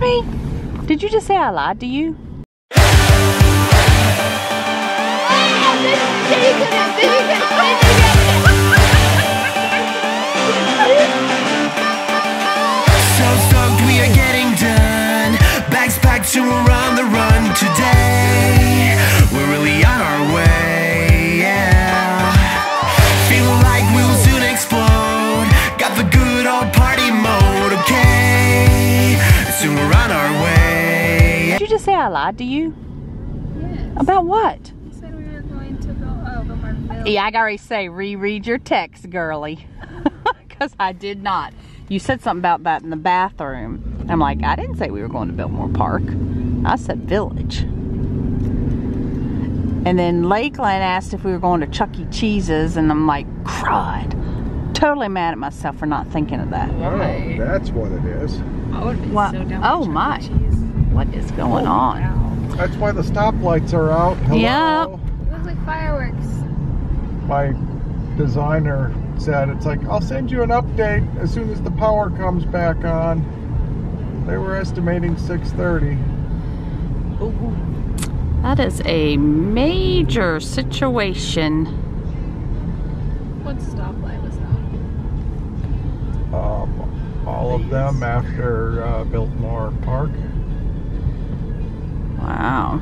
Excuse me? Did you just say I lied to you? So stoked we are getting done. Packed the run today. We're really on our way, just say I lied to you? Yes. About what? You said we were going to go. Oh, Bilmarville. Yeah, I gotta say, reread your text, girly. Because I did not. You said something about that in the bathroom. I'm like, I didn't say we were going to Biltmore Park. I said village. And then Lakelyn asked if we were going to Chuck E. Cheese's, and I'm like, cried. Totally mad at myself for not thinking of that. Oh, that's what it is. I would be What? so down Oh, with Chuck E. my. Cheese. What is going on? Wow. That's why the stoplights are out. Hello? Yep. It looks like fireworks. My designer said, it's like, I'll send you an update as soon as the power comes back on. They were estimating 6.30. That is a major situation. What stoplight was that? Um, all of them after uh, Biltmore Park. Wow.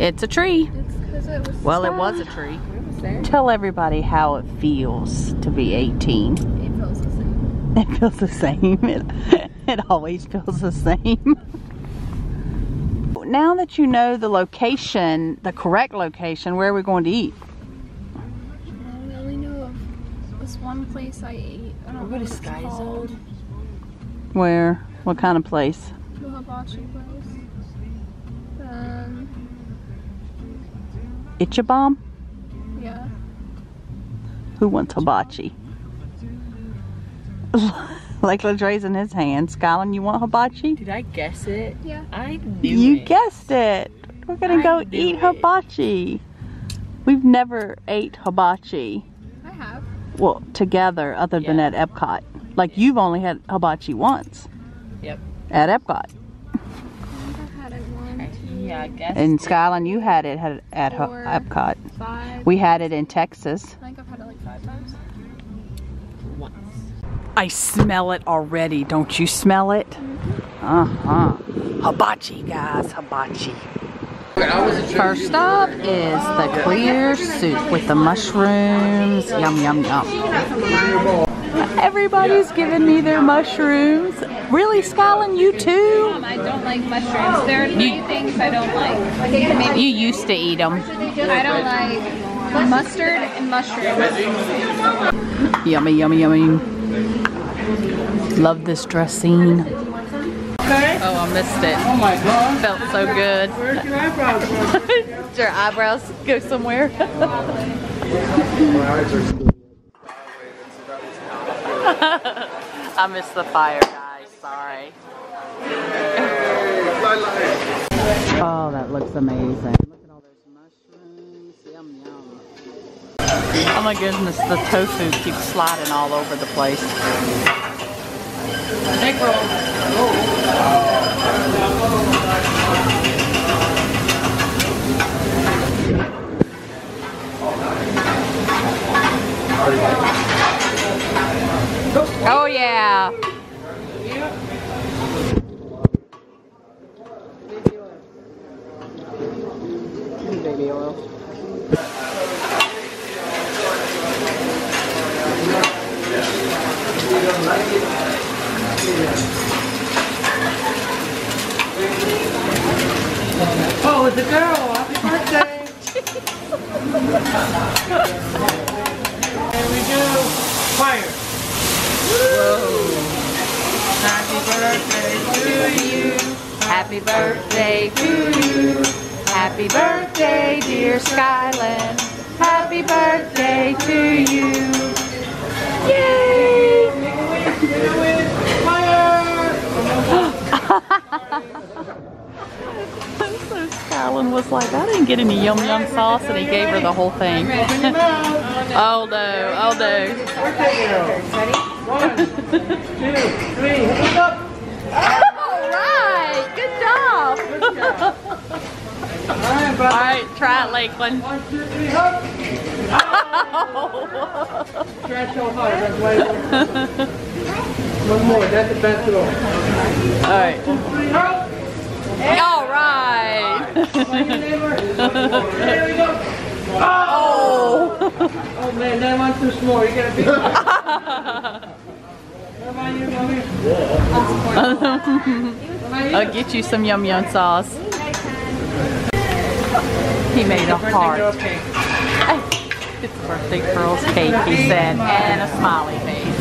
It's a tree. it's it was. Well, it was a tree. Was. Tell everybody how it feels to be 18. It feels the same. It feels the same. It, it always feels the same. Now that you know the location, the correct location, where are we going to eat? I only know of this one place I ate. I don't know what it's called. Where? What kind of place? The hibachi place. Ichiban? yeah. Who wants hibachi? Lakelyn's raising his hand. Skylan, you want hibachi? Did I guess it? Yeah. I knew You it. guessed it. We're gonna I go eat it. hibachi. We've never ate hibachi. I have. well together other than at Epcot. Like you've only had hibachi once Yep. at Epcot, Yeah, I guess. and Skylan, you had it had at Ho- Four. Epcot. five. We had it in Texas. I think I've had it like five times. once. I smell it already. Don't you smell it? Uh huh. Hibachi, guys, hibachi. First up is the clear soup with the mushrooms. Yum, yum, yum. Everybody's giving me their mushrooms. Really, Skylan, you too? Um, I don't like mushrooms. There are three things I don't like. Maybe You used to eat them. I don't like mustard and mushrooms. Yummy, yummy, yummy. Love this dressing. Oh, I missed it. Oh my god. Felt so good. Where's your eyebrows? Did your eyebrows go somewhere? I missed the fire, guys. Sorry. Oh, that looks amazing. Look at all those mushrooms. Yum, yum. Oh my goodness, the tofu keeps sliding all over the place. Egg. Oh yeah. Oh, the girl. Happy birthday. there we go. Fire. Whoa. Happy birthday to you. Happy birthday to you. Happy birthday, dear Skylan. Happy birthday to you. Yay! So Skylan was like, I didn't get any yum yum sauce, and he gave her the whole thing. oh no, oh no. One, two, three. All right, try it, Lakelyn. One, two, three, hop. Oh. Try so hard, that's why. One more, that's the best goal. All right. Three, hop. All right. Your. There we go. Oh. Oh man, that one's too small. You gotta be. Come on, you come here. Come on, you. I'll get you some yum yum sauce. He made a Birthday heart. It's birthday girl's cake, he said, and a smiley face.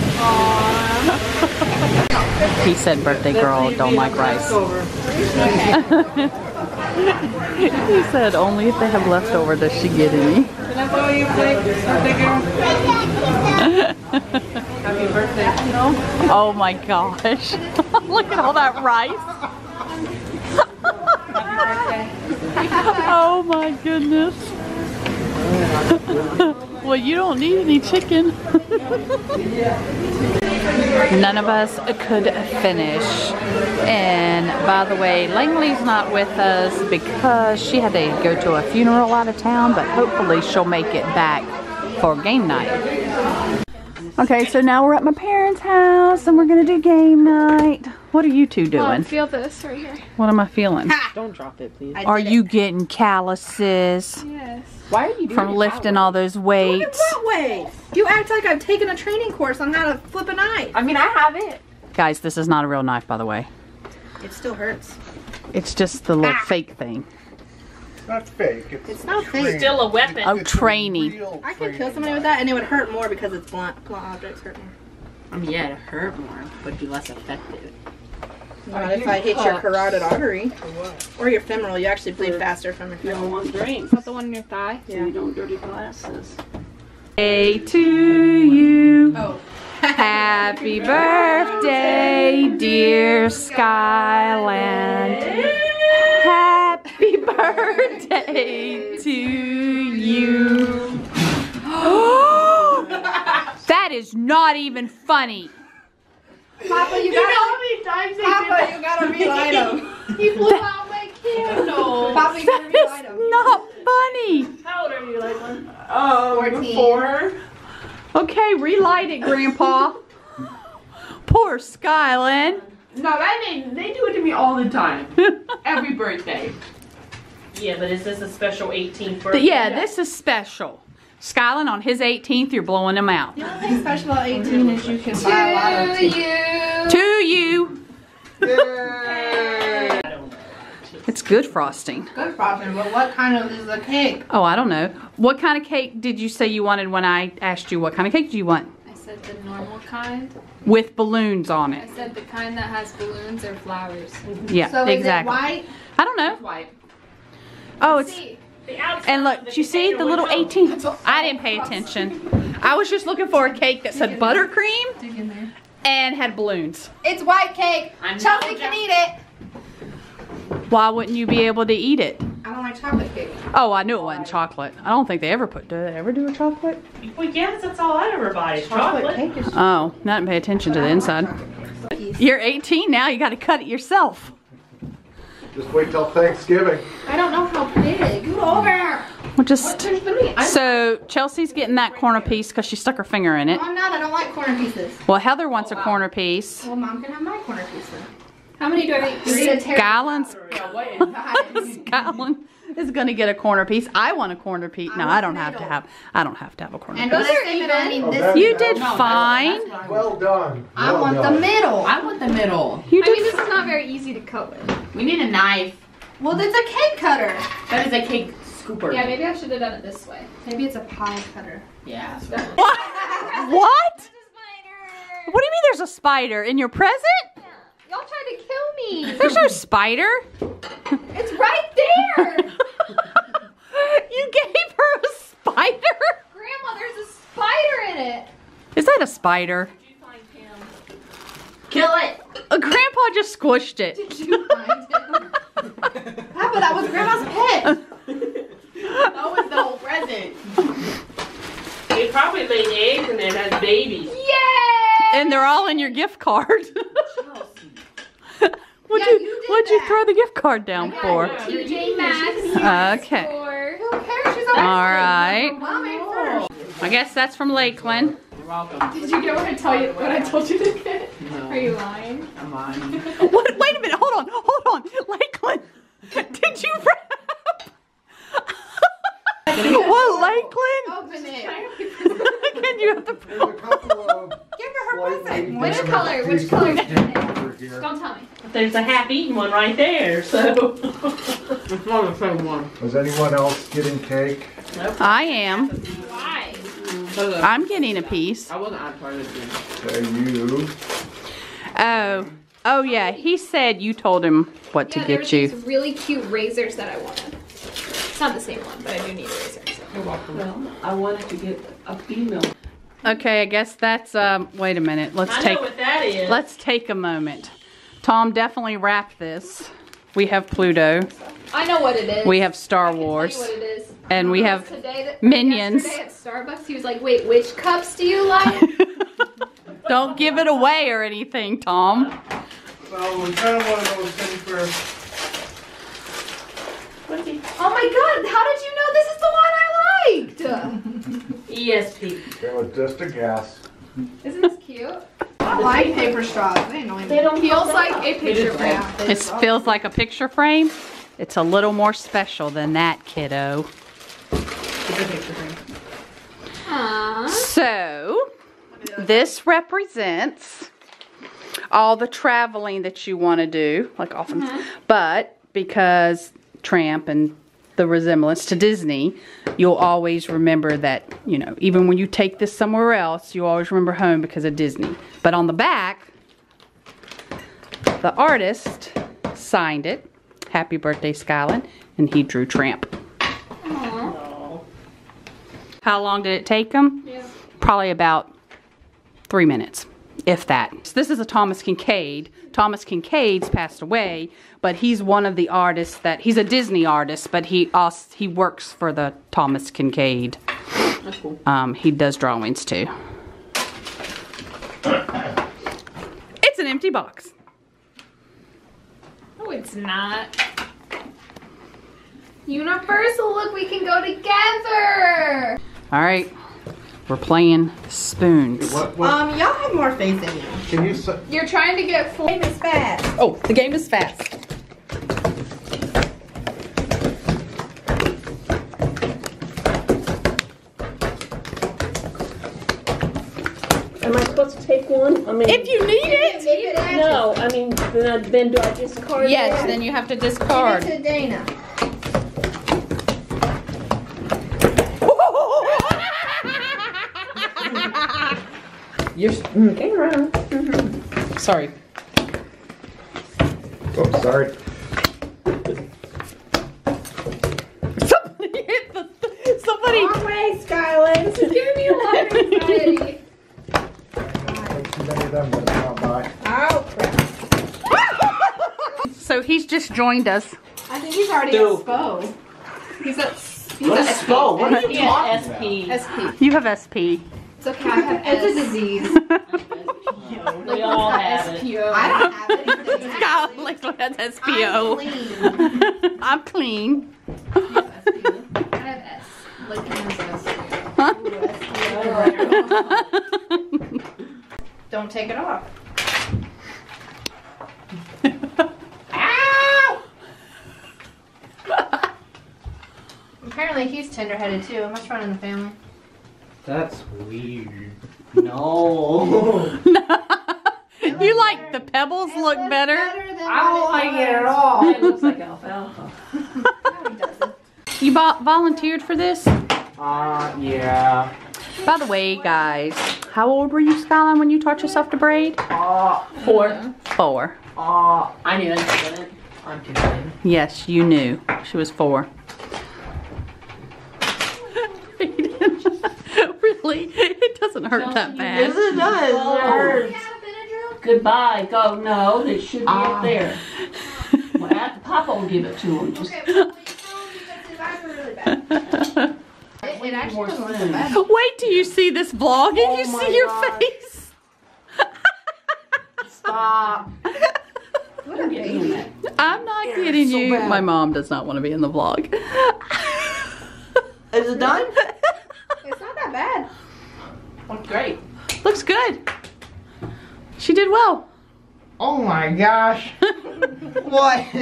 He said birthday girl don't like rice. He said only if they have leftover does she get any. Can I borrow your plate, birthday girl? Happy birthday. Oh my gosh. Look at all that rice. oh my goodness. well, you don't need any chicken. None of us could finish. And by the way, Langley's not with us because she had to go to a funeral out of town, but hopefully she'll make it back for game night. Okay, so now we're at my parents' house and we're gonna do game night. What are you two Mom, doing? feel this right here. What am I feeling? Don't drop it, please. Are you getting calluses Yes. Why are you doing from lifting all those weights? What way? You act like I've taken a training course on how to flip a knife. I mean, I have it. Guys, this is not a real knife, by the way. It still hurts. It's just the little ah. fake thing. It's not fake. It's, It's not fake. Still a weapon. Oh, it's a training. real I could training. kill somebody with that and it would hurt more because it's blunt. Blunt objects hurt more. I mean, yeah, it hurt more, but be less effective. Not if I hit your carotid artery or your femoral. You actually bleed faster from your femoral. want brains. Is that the one in your thigh? Yeah. You don't dirty glasses. Day to you. Oh. Happy birthday, dear Skylan. Happy birthday to you. that is not even funny. Papa, you gotta, Papa, you gotta relight them. He blew out my candle. Papa, you gotta relight them. not funny. How old are you, Lakelyn? Oh, um, 14. four. Okay, relight it, Grandpa. Poor Skylan. No, that they, they do it to me all the time. Every birthday. Yeah, but is this a special 18th birthday? yeah, this is special. Skylan, on his 18th, you're blowing him out. The only thing special about 18 is you can buy a lot of To you. To you. I. It's good frosting. good frosting, but what kind of is the cake? Oh, I don't know. What kind of cake did you say you wanted when I asked you what kind of cake do you want? I said the normal kind. With balloons on it. I said the kind that has balloons or flowers. Yeah, So exactly. is it white? I don't know. White. Oh, it's See, The and look, of do you see the little 18? I didn't pay attention. I was just looking for a cake that said buttercream dig in there. and had balloons. It's white cake. I Chelsea can eat it. Why wouldn't you be able to eat it? I don't like chocolate cake. Oh, I knew it wasn't chocolate. I don't think they ever put. Do they ever do a chocolate? Well, yes, that's all I ever buy is chocolate. cake is Oh, didn't pay attention to the inside. You're 18 now. You got to cut it yourself. Just wait till Thanksgiving. I don't know how big. Go over. Well, just There's three. So Chelsea's getting that corner piece because she stuck her finger in it. No, I'm not. I don't like corner pieces. Well, Heather wants a oh, corner piece. Well, mom can have my corner piece then. How many do I need? You're gonna tear Skylan's Guys. Skylan is gonna get a corner piece. I want a corner piece. No, I don't have to have. I don't have to have a corner And piece. this even, Oh, this. You did fine. Well done. I Well want done. the middle. I want the middle. You I mean, this is not very easy to cut with. We need a knife. Well, it's a cake cutter. That is a cake scooper. Yeah, maybe I should have done it this way. Maybe it's a pie cutter. Yeah. What? What? What do you mean there's a spider in your present? Y'all tried to kill me. There's no spider. It's right there. you gave her a spider? Grandma, there's a spider in it. Is that a spider? Kill it. A grandpa just squished it. Did you find it? Papa, that was Grandma's pet. That was the whole present. They probably laid eggs and then has babies. Yay! and they're all in your gift card. what What'd Yeah, you, you did what'd you throw the gift card down for? TJ Maxx. Okay. Who cares? She's All right. Mom ate first. I guess that's from Lakelyn. You're welcome. Did you get what I tell you? What I told you to get? No, Are you lying? I'm lying. What? Wait a minute. Hold on. Hold on. Lakelyn, did you wrap? what, Lakelyn? Open it. Can you have the? There's a couple of Give her her slightly present. Which color? Which color? of tape over. Don't tell me. There's a half-eaten one right there, so. it's not the same one. Was anyone else getting cake? I am. Why? I'm getting a piece. I wasn't on part of it. Say you. Oh. Oh yeah. He said you told him what to Yeah, there get you. these really cute razors that I wanted. It's not the same one, but I do need a razor. So. You're welcome. Well, I wanted to get a female. Okay. I guess that's. Um. Wait a minute. Let's I take. know what that is. Let's take a moment. Tom definitely wrapped this. We have Pluto. I know what it is. We have Star I can Wars. Tell you what it is. And we have Today that, Minions. Yesterday at Starbucks, he was like, "Wait, which cups do you like?" Don't give it away or anything, Tom. Well, we kind of one of those things where oh my god! How did you know this is the one I liked? ESP. it was just a guess. Isn't this cute? I like paper straws. They annoy me. They don't feels like out. a picture is frame. It feels like a picture frame. It's a little more special than that, kiddo. So, this represents all the traveling that you want to do, like often. Mm-hmm. But because Tramp and the resemblance to Disney, you'll always remember that, you know, even when you take this somewhere else, you always remember home because of Disney. But on the back, the artist signed it, Happy Birthday Skylan, and he drew Tramp. How long did it take him? Yeah. Probably about three minutes, if that. So this is a Thomas Kinkade. Thomas Kinkade's passed away, but he's one of the artists that he's a Disney artist, but he also he works for the Thomas Kinkade. That's cool. Um, he does drawings too. It's an empty box. No, it's not. Universal, look, we can go together. All right, we're playing spoons. What, what, Um, y'all have more faith in you. can you say? You're trying to get full. Game is fast. Oh, the game is fast. Am I supposed to take one? I mean, If you need it, Keep it no, I mean, then, I- then do I discard yes, that? then you have to Give it discard. to Dana. You're mm, hang around. Sorry. Oh, sorry. Somebody hit the. Somebody. Wrong way, Skylan. Give me a lot of anxiety. Too many of them that have gone by. Oh, crap. So he's just joined us. I think he's already Dude. at SPO. He's at. He's What's at SPO? What are you Yeah, talking SP. SP. You have SP. It's okay. I have It's a S. disease. We all have it. SPO. I don't have it. God, Lakelyn has I'm SPO. clean. I'm clean. I have S. Like S. Don't take it off. Apparently he's tender-headed too. It must run in the family. That's weird. No. you like the pebbles look better? than I don't like it at all. It looks like alfalfa. You vo- volunteered for this? Uh, yeah. By the way, guys, how old were you, Skylan, when you taught yourself to braid? Uh, four. Four. Uh, I knew I didn't. I'm kidding. Yes, you knew. She was four. Really? It doesn't hurt that bad. it does. It hurts. Goodbye. Go. No, they should be up ah. there. Well, after Papa will give it to him. Just It actually more doesn't look spoons. bad. Wait till you see this vlog and Oh you see your God. face. Stop. I'm getting in that. I'm not kidding so you. bad. My mom does not want to be in the vlog. Is it done? It's not that bad. Looks great. Looks good. She did well. Oh my gosh. what?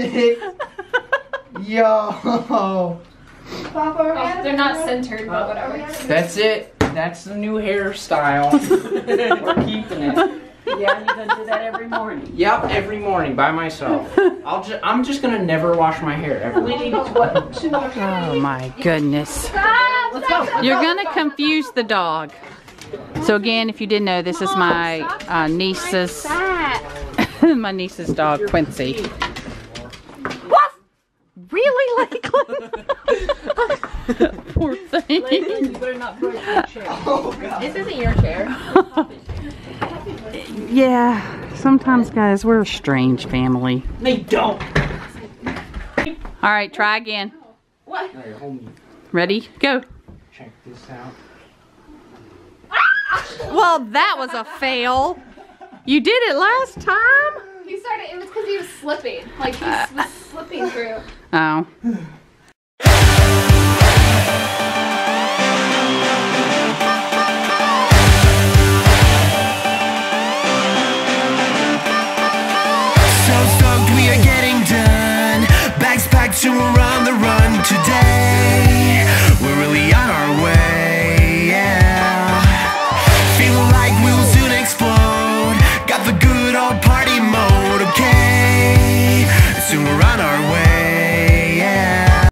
Yo. Oh, they're not centered, but whatever. That's it. That's the new hairstyle. We're keeping it. Yeah, you gonna do that every morning. Yep, every morning by myself. I'll just I'm just gonna never wash my hair ever. We need what? Two oh more. Oh my goodness. Let's go. You're gonna confuse the dog. So again, if you didn't know, this is my uh, niece's my niece's dog Quincy. What? Really, Lakelyn? Poor thing. Lakelyn, you better not break your chair. This isn't your chair. Yeah, sometimes, guys, we're a strange family. They don't. All right, try again. Alright, hold me. Ready? Go. Check out. Well, that was a fail. You did it last time? He started. It was because he was slipping. Like he was slipping through. Oh.